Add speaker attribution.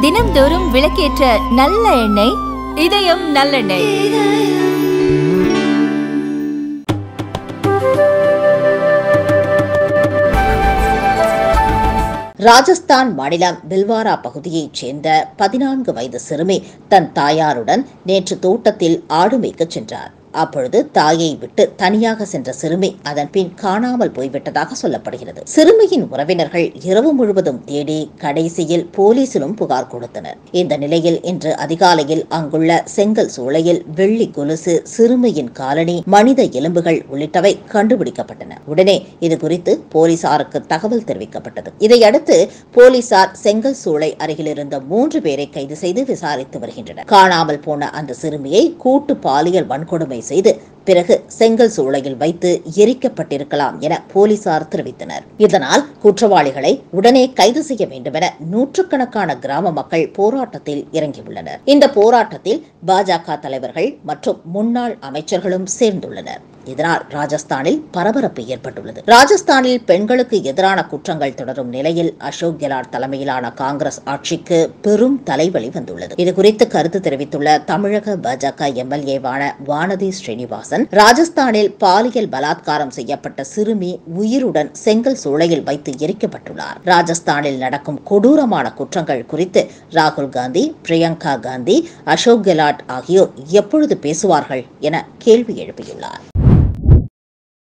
Speaker 1: தினம்தோறும் விளக்கேற்ற நல்ல எண்ணெய் இதயம் நல்லெண்ணெய்.
Speaker 2: ராஜஸ்தான் மாநிலம் பில்வாரா பகுதியைச் சேர்ந்த பதினான்கு வயது சிறுமி தன் தாயாருடன் நேற்று தோட்டத்தில் ஆடு மேய்க்கச் சென்றார். அப்பொழுது தாயை விட்டு தனியாக சென்ற சிறுமி அதன் பின் காணாமல் போய்விட்டதாக சொல்லப்படுகிறது. சிறுமியின் உறவினர்கள் இரவு முழுவதும் தேடி கடைசியில் போலீசிலும் புகார் கொடுத்தனர். இந்த நிலையில் இன்று அதிகாலையில் அங்குள்ள செங்கல் சூளையில் வெள்ளி கொலுசு சிறுமியின் காலணி மனித எலும்புகள் உள்ளிட்டவை கண்டுபிடிக்கப்பட்டன. உடனே இது குறித்து போலீசாருக்கு தகவல் தெரிவிக்கப்பட்டது. இதையடுத்து போலீசார் செங்கல் சூளை அருகில் இருந்த மூன்று பேரை கைது செய்து விசாரித்து வருகின்றனர். காணாமல் போன அந்த சிறுமியை கூட்டு பாலியல் வன்கொடுமை செய்து பிறகு செங்கல் சூளையில் வைத்து எரிக்கப்பட்டிருக்கலாம் என போலீசார் தெரிவித்தனர். இதனால் குற்றவாளிகளை உடனே கைது செய்ய வேண்டுமென நூற்றுக்கணக்கான கிராம மக்கள் போராட்டத்தில் இறங்கியுள்ளனர். இந்த போராட்டத்தில் பாஜக தலைவர்கள் மற்றும் முன்னாள் அமைச்சர்களும் சேர்ந்துள்ளனர். இதனால் ராஜஸ்தானில் பரபரப்பு ஏற்பட்டுள்ளது. ராஜஸ்தானில் பெண்களுக்கு எதிரான குற்றங்கள் தொடரும் நிலையில் அசோக் கெலாட் தலைமையிலான காங்கிரஸ் ஆட்சிக்கு பெரும் தலைவலி வந்துள்ளது. இதுகுறித்து கருத்து தெரிவித்துள்ள தமிழக பாஜக எம்எல்ஏவான வானதி ஸ்ரீனிவாசன் ராஜஸ்தானில் பாலியல் பலாத்காரம் செய்யப்பட்ட சிறுமி உயிருடன் செங்கல் சூளையில் வைத்து எரிக்கப்பட்டுள்ளார். ராஜஸ்தானில் நடக்கும் கொடூரமான குற்றங்கள் குறித்து ராகுல் காந்தி பிரியங்கா காந்தி அசோக் கெலாட் ஆகியோர் எப்பொழுது பேசுவார்கள் என கேள்வி எழுப்பியுள்ளார்.